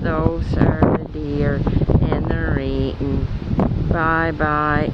those are the deer and they're eating. Bye bye.